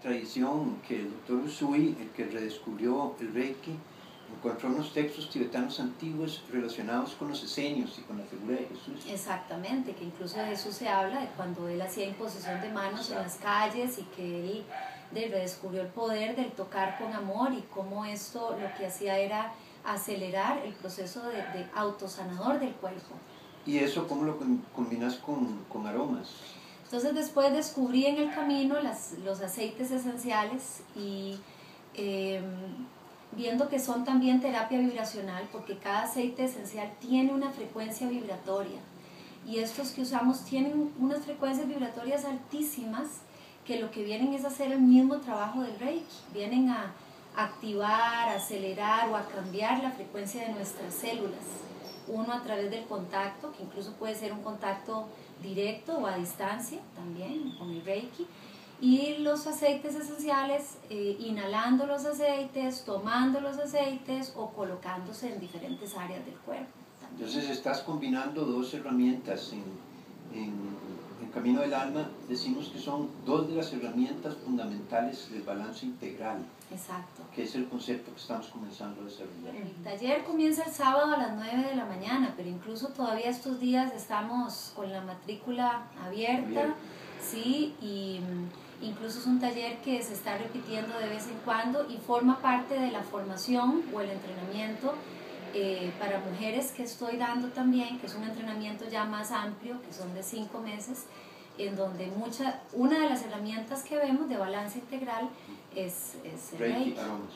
tradición que el doctor Usui, el que redescubrió el Reiki, encontró unos textos tibetanos antiguos relacionados con los esenios y con la figura de Jesús. Exactamente, que incluso de Jesús se habla de cuando él hacía imposición de manos en las calles y que él de, redescubrió el poder del tocar con amor y cómo esto lo que hacía era acelerar el proceso de, de autosanador del cuerpo. ¿Y eso cómo lo combinas con, con aromas? Entonces después descubrí en el camino las, los aceites esenciales y em, viendo que son también terapia vibracional, porque cada aceite esencial tiene una frecuencia vibratoria y estos que usamos tienen unas frecuencias vibratorias altísimas que lo que vienen es hacer el mismo trabajo del Reiki, vienen a activar, acelerar o a cambiar la frecuencia de nuestras células. Uno a través del contacto, que incluso puede ser un contacto directo o a distancia también con el Reiki, y los aceites esenciales, eh, inhalando los aceites, tomando los aceites o colocándose en diferentes áreas del cuerpo. Entonces estás combinando dos herramientas en, Camino del Alma, decimos que son dos de las herramientas fundamentales del balance integral. Exacto. Que es el concepto que estamos comenzando a desarrollar. El taller comienza el sábado a las 9 de la mañana, pero incluso todavía estos días estamos con la matrícula abierta, sí, y Incluso es un taller que se está repitiendo de vez en cuando y forma parte de la formación o el entrenamiento eh, para mujeres que estoy dando también, que es un entrenamiento ya más amplio, que son de cinco meses, en donde mucha, una de las herramientas que vemos de balance integral es, es Reiki, Aromas.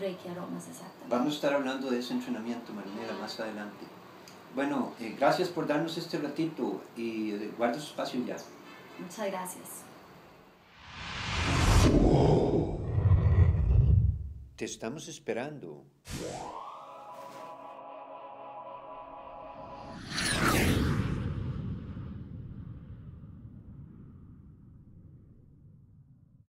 Reiki Aromas, exactamente. Vamos a estar hablando de ese entrenamiento, Marinera, más adelante. Bueno, eh, gracias por darnos este ratito y eh, guarda su espacio ya. Muchas gracias. Te estamos esperando.